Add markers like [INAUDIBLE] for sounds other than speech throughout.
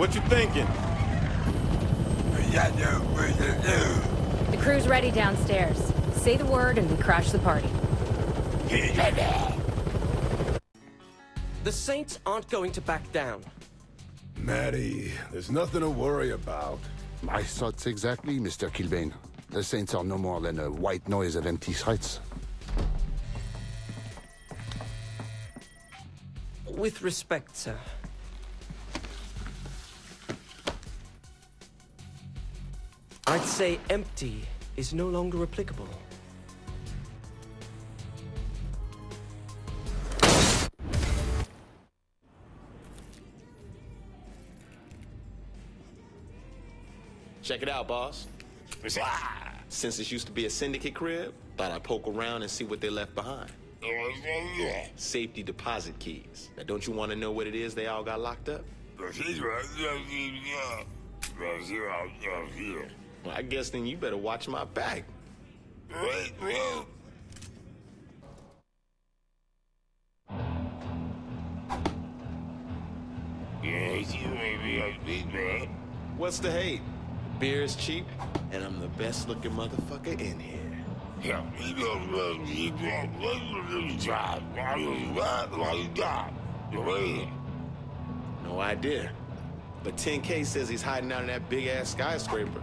What you thinking? The crew's ready downstairs. Say the word and we crash the party. The Saints aren't going to back down. Maddie, there's nothing to worry about. My thoughts exactly, Mr. Killbane. The Saints are no more than a white noise of empty threats. With respect, sir. I'd say empty is no longer applicable. Check it out, boss. Ah! Since this used to be a syndicate crib, thought I'd poke around and see what they left behind. Safety deposit keys. Now, don't you want to know what it is they all got locked up? Well, I guess then you better watch my back. What's the hate? Beer is cheap, and I'm the best looking motherfucker in here. you don't love me you don't love me No idea. But 10K says he's hiding out in that big ass skyscraper.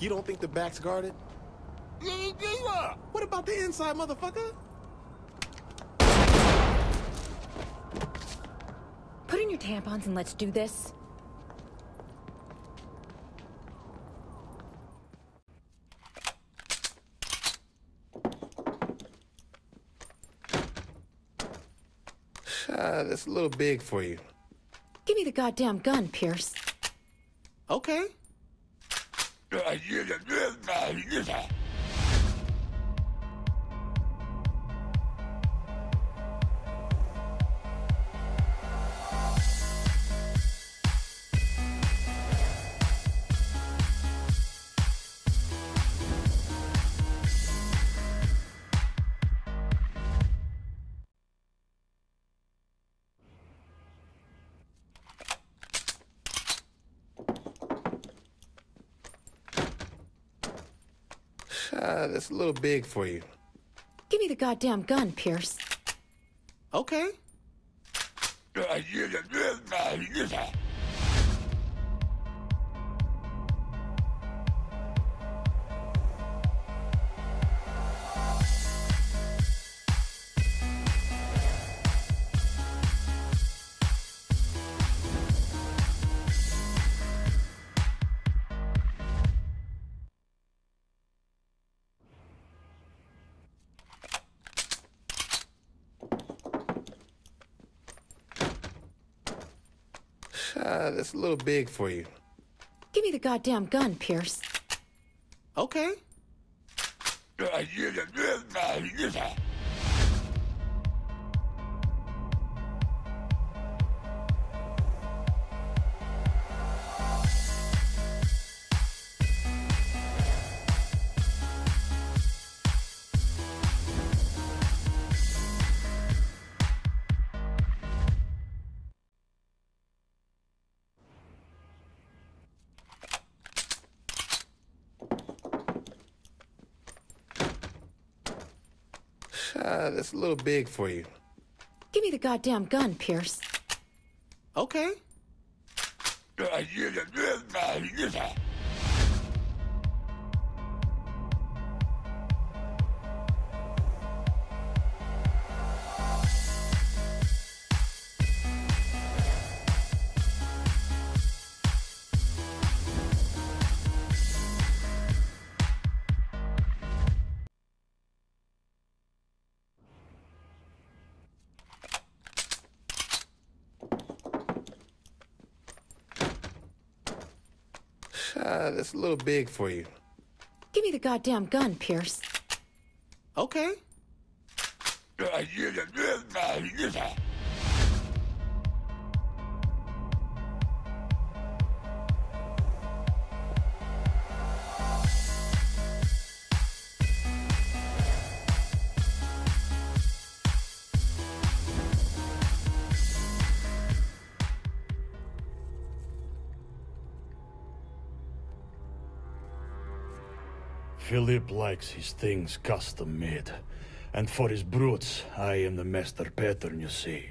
You don't think the back's guarded? What about the inside, motherfucker? Put in your tampons and let's do this. Uh, that's a little big for you. Give me the goddamn gun, Pierce. Okay. 啊，越战越战，越战。Uh, that's a little big for you. Give me the goddamn gun, Pierce. Okay. [LAUGHS] Uh, that's a little big for you. Give me the goddamn gun, Pierce. Okay. [LAUGHS] Uh, that's a little big for you. Give me the goddamn gun, Pierce. Okay. [LAUGHS] that's a little big for you. Give me the goddamn gun, Pierce. Okay. [LAUGHS] Philippe likes his things custom made. And for his brutes, I am the master pattern, you see.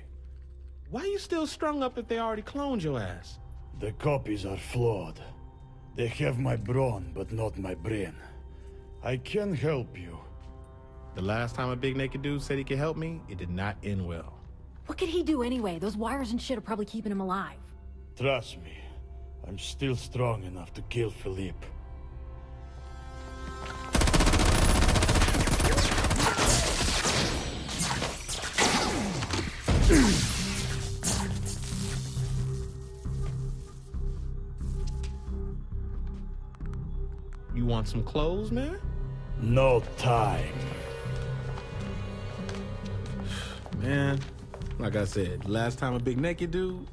Why are you still strung up if they already cloned your ass? The copies are flawed. They have my brawn, but not my brain. I can help you. The last time a big naked dude said he could help me, it did not end well. What could he do anyway? Those wires and shit are probably keeping him alive. Trust me, I'm still strong enough to kill Philippe. [CLEARS THROAT] You want some clothes, man? No time. [SIGHS] Man, like I said, last time a big naked dude.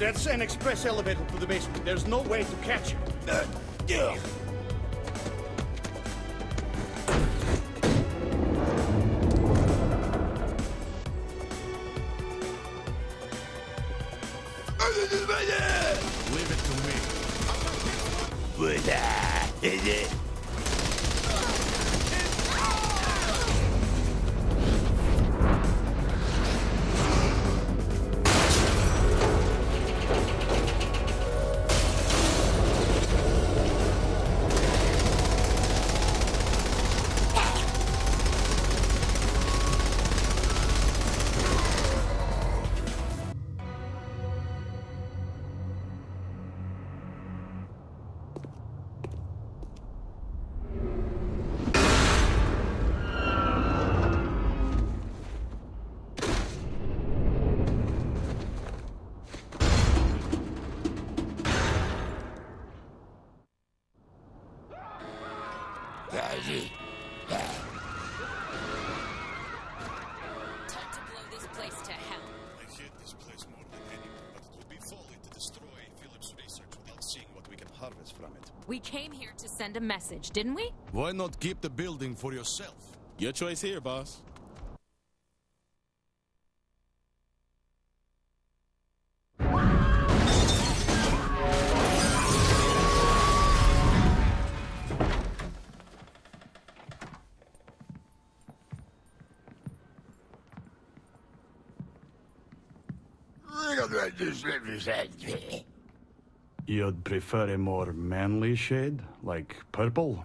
That's an express elevator to the basement. There's no way to catch it. Leave it to me. Time We came here to send a message, didn't we? Why not keep the building for yourself? Your choice here, boss. You'd prefer a more manly shade, like purple?